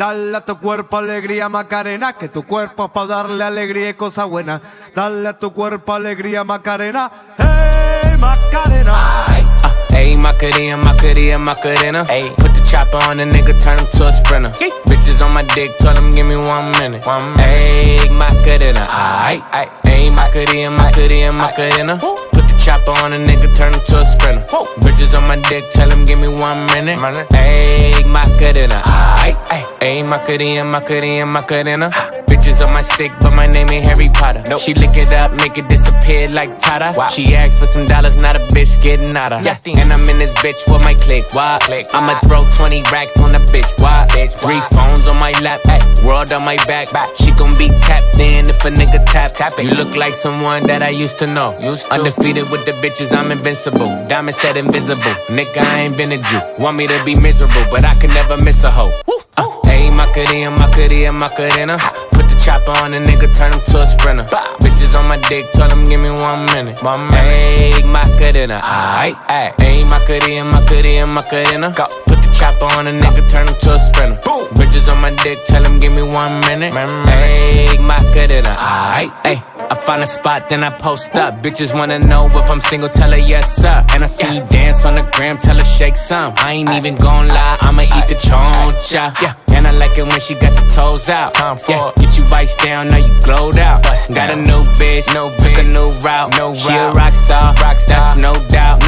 Dale a tu cuerpo alegría Macarena, que tu cuerpo es para darle alegría y cosas buenas. Dale a tu cuerpo alegría Macarena, hey Macarena. Uh, Ayy, Macarena, Macarena, Macarena. Ayy, put the chopper on the nigga, turn him to a sprinter. Bitches on my dick, tell him give me one minute. One Ayy, Macarena. Ayy, Macarena, Macarena, Macarena. Put the chopper on a nigga, turn him to a sprinter. Bitches on my dick, tell him give me one minute. Ayy, Macarena, Ayy, Macarena, Macarena, Macarena. Bitches on my stick, but my name ain't Harry Potter. She lick it up, make it disappear like Tata. She asked for some dollars, not a bitch getting out of. And I'm in this bitch for my click. Why? I'ma throw 20 racks on the bitch. Why? Three phones on my lap, world on my back. She gon' be tapped in if a nigga tap. tap it. You look like someone that I used to know. Used to. Undefeated with the bitches, I'm invincible. Diamond said invisible. Nigga, I ain't been a Jew. Want me to be miserable, but I can never miss a hoe. Uh, Ayy, Macarena, Macarena, Macarena. Put the chopper on a nigga, turn him to a sprinter. Bitches on my dick, tell him give me one minute. Minute. Ayy, Macarena, aight. Ayy, Macarena, Macarena, Macarena. Go. Put the chopper on a nigga, turn him to a sprinter. Bitches on my dick, tell him give me one minute. Ayy, Macarena, aight, ayy. Find a spot, then I post up. Bitches wanna know if I'm single, tell her yes, sir. And I see you dance on the gram, tell her shake some. I ain't even gon' lie, I'ma eat the choncha. Yeah. And I like it when she got the toes out. Time for yeah. Get you ice down, now you glowed out. Got a new bitch, no took a new route. No she a rock star, rock star. That's no doubt,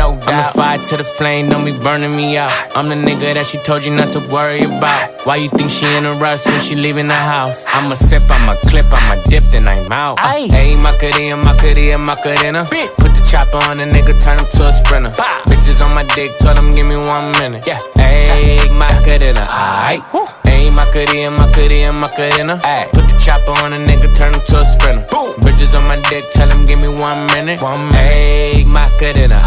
no doubt. I'm the fire to the flame, don't be burning me out. I'm the nigga that she told you not to worry about. Why you think she in a rush when she leaving the house? I'ma sip, I'ma clip, I'ma dip, then I'm out. Ayy, Macarena, Macarena, Macarena. Put the chopper on a nigga, turn him to a sprinter. Bitches on my dick, told him give me one minute. Yeah, Ayy, Macarena, aight. Ayy, Macarena, Macarena, Macarena. Ay, put the chopper on a nigga, turn him to a sprinter. Bitches on my dick, tell him give me one minute. One minute. Ayy, Macarena.